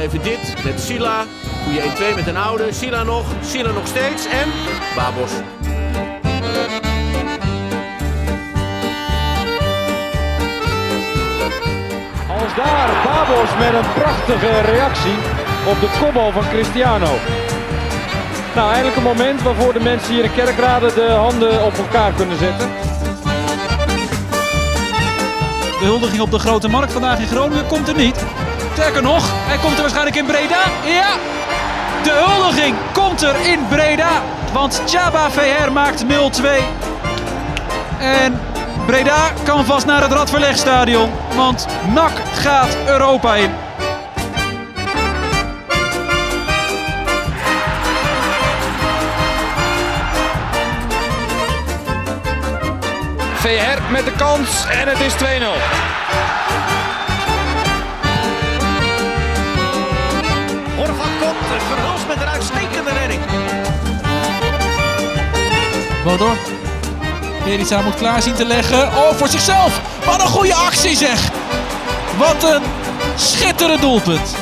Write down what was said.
even dit met Sila. Goeie 1-2 met een oude. Sila nog. Sila nog steeds. En Babos. Als daar Babos met een prachtige reactie op de kopbal van Cristiano. Nou, eigenlijk een moment waarvoor de mensen hier in Kerkrade de handen op elkaar kunnen zetten. De huldiging op de Grote Markt vandaag in Groningen komt er niet. Sterker nog, hij komt er waarschijnlijk in Breda. Ja, de huldiging komt er in Breda. Want Chaba VR maakt 0-2. En Breda kan vast naar het Radverlegstadion. Want NAC gaat Europa in. VR met de kans en het is 2-0. Bodor. Perica moet klaar zien te leggen. Oh, voor zichzelf. Wat een goede actie zeg. Wat een schitterend doelpunt.